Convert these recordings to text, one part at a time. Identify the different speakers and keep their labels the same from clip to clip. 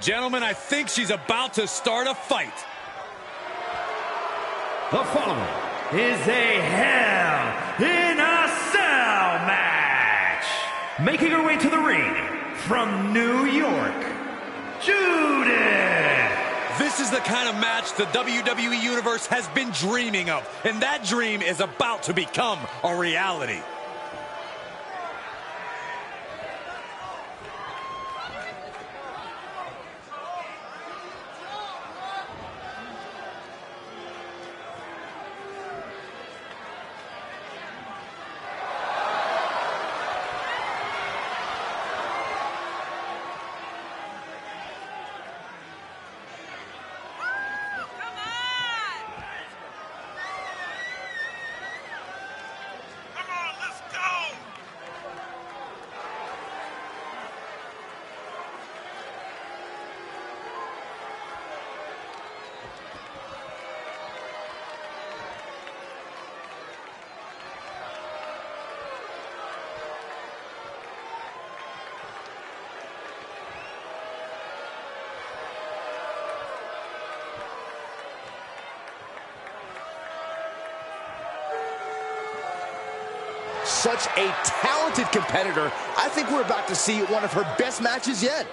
Speaker 1: Gentlemen, I think she's about to start a fight.
Speaker 2: The following is a Hell in a Cell match. Making her way to the ring from New York, Judith.
Speaker 1: This is the kind of match the WWE Universe has been dreaming of, and that dream is about to become a reality.
Speaker 3: Such a talented competitor. I think we're about to see one of her best matches yet.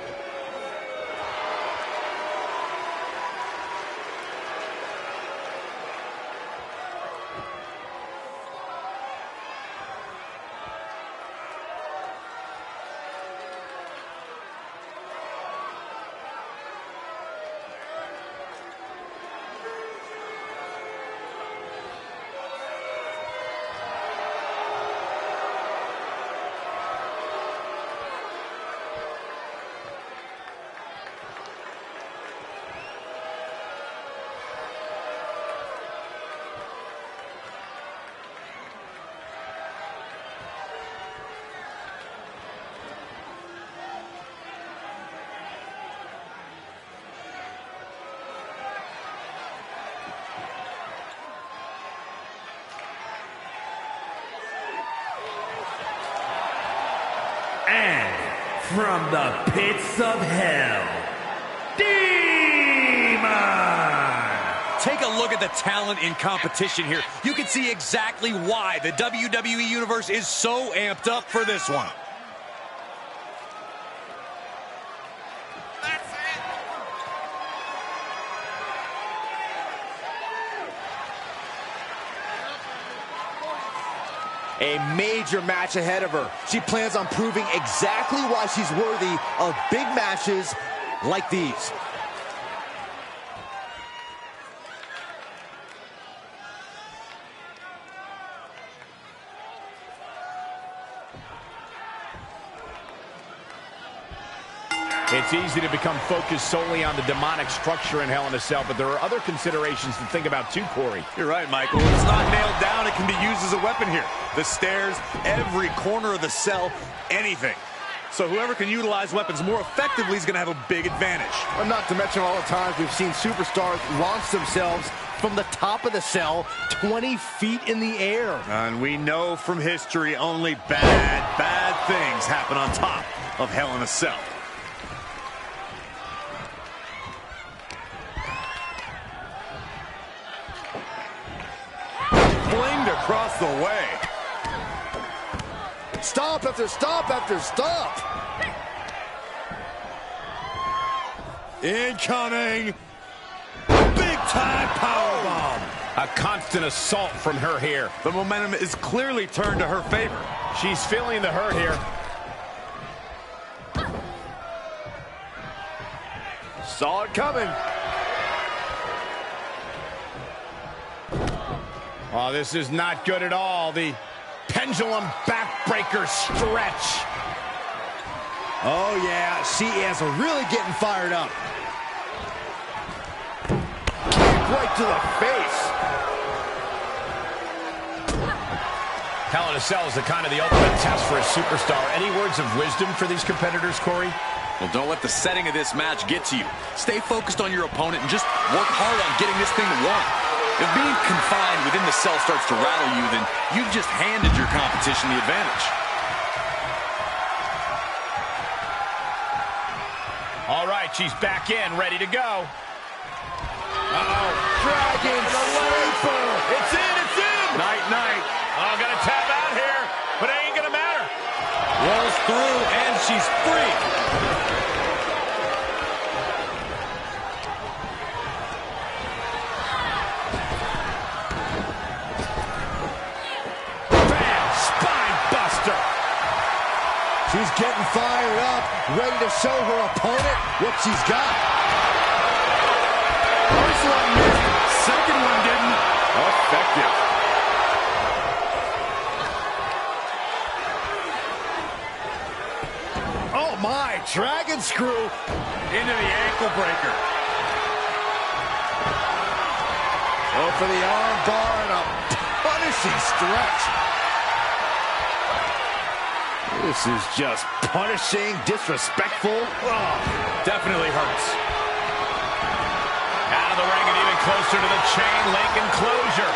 Speaker 2: From the pits of hell, Demon!
Speaker 1: Take a look at the talent in competition here. You can see exactly why the WWE Universe is so amped up for this one.
Speaker 3: A major match ahead of her. She plans on proving exactly why she's worthy of big matches like these.
Speaker 4: It's easy to become focused solely on the demonic structure in Hell in a Cell, but there are other considerations to think about too, Corey.
Speaker 1: You're right, Michael. When it's not nailed down, it can be used as a weapon here. The stairs, every corner of the cell, anything. So whoever can utilize weapons more effectively is going to have a big advantage.
Speaker 3: And not to mention all the times we've seen superstars launch themselves from the top of the cell 20 feet in the air.
Speaker 1: And we know from history only bad, bad things happen on top of Hell in a Cell. The way.
Speaker 3: Stomp after stomp after stomp.
Speaker 1: Incoming. Big time powerbomb.
Speaker 4: A constant assault from her here.
Speaker 1: The momentum is clearly turned to her favor.
Speaker 4: She's feeling the hurt here.
Speaker 3: Saw it coming.
Speaker 4: Oh, this is not good at all. The pendulum backbreaker stretch.
Speaker 3: Oh, yeah, she is really getting fired up. Kick right to the face.
Speaker 4: Hell in a Cell is the kind of the ultimate test for a superstar. Any words of wisdom for these competitors, Corey?
Speaker 1: Well, don't let the setting of this match get to you. Stay focused on your opponent and just work hard on getting this thing to one. If being confined within the cell starts to rattle you, then you've just handed your competition the advantage.
Speaker 4: All right, she's back in, ready to go.
Speaker 3: Uh-oh. Dragon Sleeper.
Speaker 4: It's in, it's in.
Speaker 1: Night, night.
Speaker 4: Oh, gonna tap out here, but it ain't gonna matter.
Speaker 1: Rolls through, and she's free.
Speaker 3: She's getting fired up, ready to show her opponent what she's got.
Speaker 1: First one missed, second one didn't. Effective.
Speaker 3: Oh my, dragon screw.
Speaker 1: Into the ankle breaker.
Speaker 3: Go for the arm bar and a punishing stretch. This is just punishing, disrespectful.
Speaker 1: Oh, definitely hurts.
Speaker 4: Out of the ring and even closer to the chain link enclosure.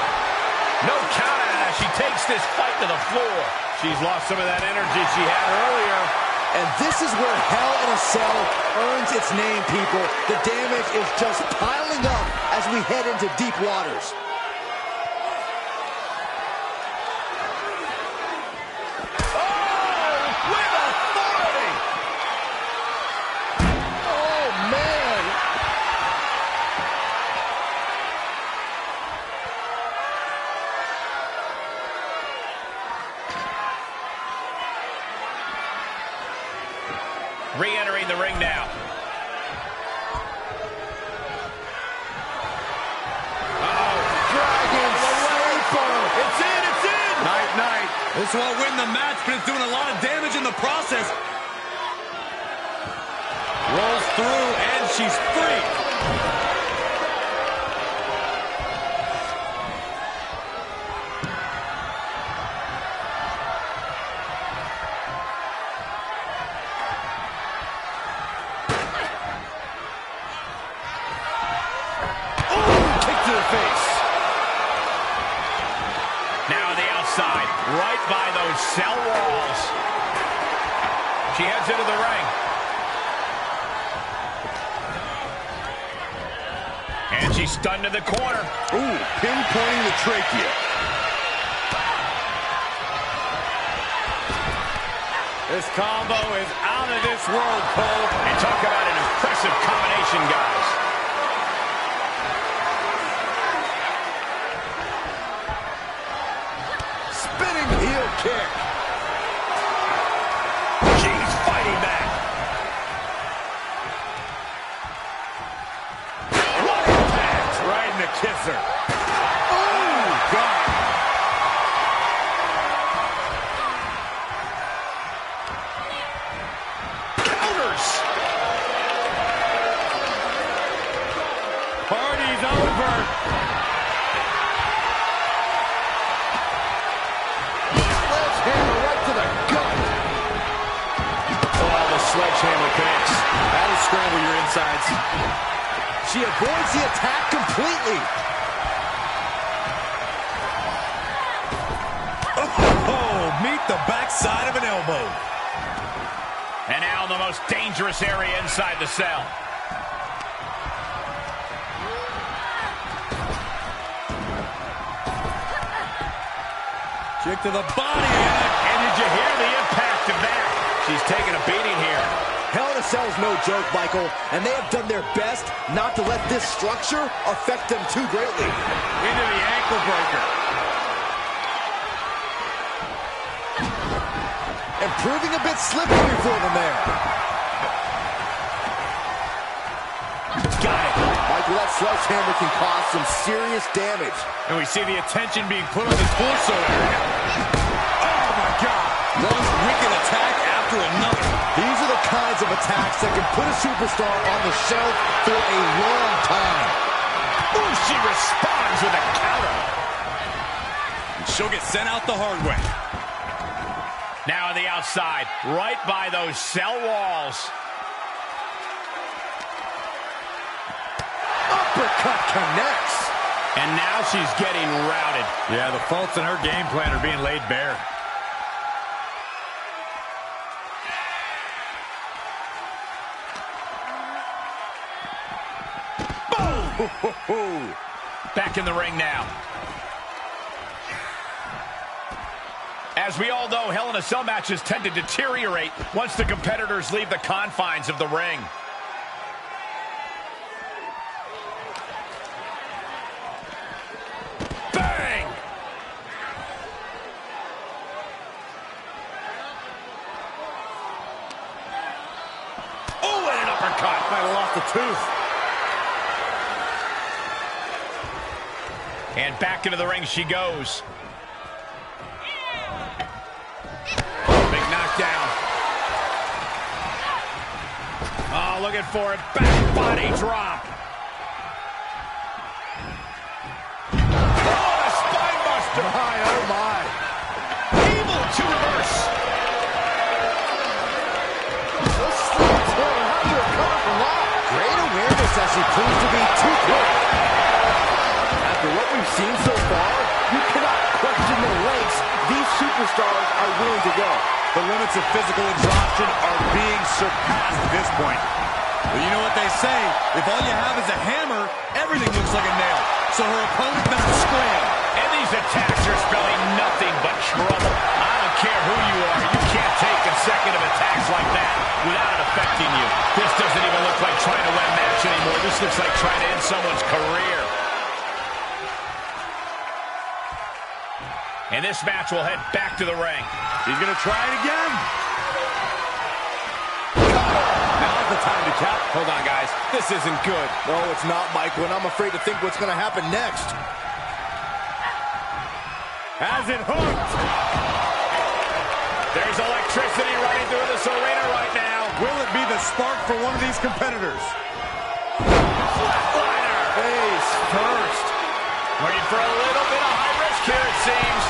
Speaker 4: No count out as she takes this fight to the floor. She's lost some of that energy she had earlier.
Speaker 3: And this is where Hell in a Cell earns its name, people. The damage is just piling up as we head into deep waters.
Speaker 1: This won't win the match, but it's doing a lot of damage
Speaker 4: cell walls. She heads into the ring. And she's stunned in the corner.
Speaker 1: Ooh, pinpointing the trachea. This combo is out of this world, Cole.
Speaker 4: And talk about an impressive combination, guys.
Speaker 1: In.
Speaker 3: Oh, God.
Speaker 4: Counters!
Speaker 1: Party's over.
Speaker 3: Sledgehammer right to the gut.
Speaker 1: Oh, the sledgehammer connects. That'll scramble your insides.
Speaker 3: She avoids the attack completely.
Speaker 1: Oh, meet the backside of an elbow.
Speaker 4: And now the most dangerous area inside the cell.
Speaker 1: Kick to the body.
Speaker 4: And did you hear the impact of that? She's taking a beating here.
Speaker 3: Hell in a Cell is no joke, Michael, and they have done their best not to let this structure affect them too greatly.
Speaker 1: Into the ankle breaker.
Speaker 3: And proving a bit slippery for them there.
Speaker 4: Got it.
Speaker 3: Michael, that sledgehammer can cause some serious damage.
Speaker 1: And we see the attention being put on the torso area. Oh, my God. One wicked attack after another.
Speaker 3: These are the kinds of attacks that can put a superstar on the shelf for a long time.
Speaker 4: Ooh, she responds with a counter.
Speaker 1: And She'll get sent out the hard way.
Speaker 4: Now on the outside, right by those cell walls.
Speaker 3: Uppercut connects.
Speaker 4: And now she's getting routed.
Speaker 1: Yeah, the faults in her game plan are being laid bare.
Speaker 4: Back in the ring now. As we all know, Hell in a Cell matches tend to deteriorate once the competitors leave the confines of the ring. Bang! Oh, and an uppercut.
Speaker 3: Might have lost a tooth.
Speaker 4: And back into the ring she goes. Big knockdown. Oh, looking for it. Back body drop. Oh, a spine buster.
Speaker 3: My, oh my.
Speaker 4: Able to reverse.
Speaker 3: How do you recover from that? Great awareness as he proves to be too quick. After what we've seen so far, you cannot question the lengths these superstars are willing to go.
Speaker 1: The limits of physical exhaustion are being surpassed at this point. Well, you know what they say, if all you have is a hammer, everything looks like a nail. So her opponent better scram.
Speaker 4: And these attacks are spelling nothing but trouble. I don't care who you are, you can't take consecutive attacks like that without it affecting you. This doesn't even look like trying to win a match anymore. This looks like trying to end someone's career. And this match will head back to the ring.
Speaker 1: He's going to try it again.
Speaker 3: Now's the time to cap.
Speaker 4: Hold on, guys. This isn't good.
Speaker 3: No, it's not, Michael, and I'm afraid to think what's going to happen next.
Speaker 1: Has it hooked.
Speaker 4: There's electricity running through this arena right now.
Speaker 1: Will it be the spark for one of these competitors?
Speaker 4: Flatliner.
Speaker 3: Face first.
Speaker 4: Looking for a little bit of high risk here, seems.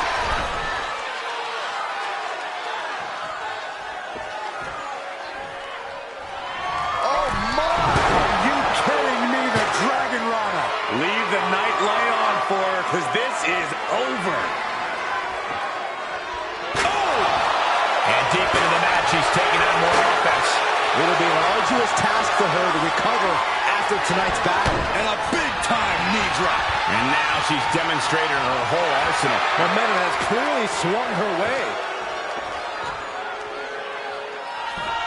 Speaker 3: Oh, my.
Speaker 1: Are you kidding me, the Dragon Rana? Leave the night light on for her, because this is over. Oh!
Speaker 4: And deep into the match, he's taking on more offense.
Speaker 3: It'll be an arduous task for her to recover after tonight's battle.
Speaker 1: And a big-time knee drop.
Speaker 4: And now she's demonstrated her whole arsenal.
Speaker 3: Momentum has clearly swung her way.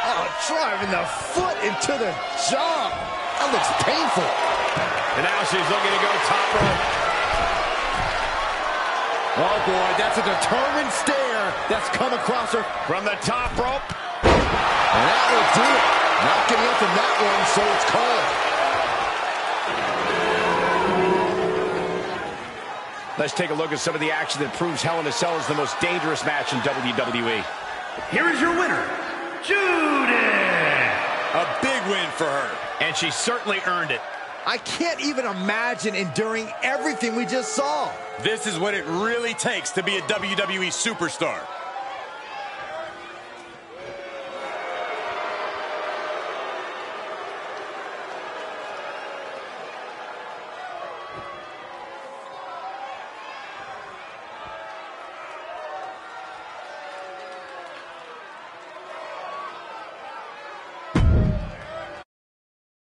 Speaker 3: Oh, driving the foot into the jaw. That looks painful.
Speaker 4: And now she's looking to go top rope.
Speaker 3: Oh, boy, that's a determined stare that's come across her.
Speaker 4: From the top rope.
Speaker 3: And that will do it. Not getting up from that one, so it's called.
Speaker 4: Let's take a look at some of the action that proves Hell in a Cell is the most dangerous match in WWE.
Speaker 5: Here is your winner, Judith.
Speaker 1: A big win for her.
Speaker 4: And she certainly earned it.
Speaker 3: I can't even imagine enduring everything we just saw.
Speaker 1: This is what it really takes to be a WWE superstar.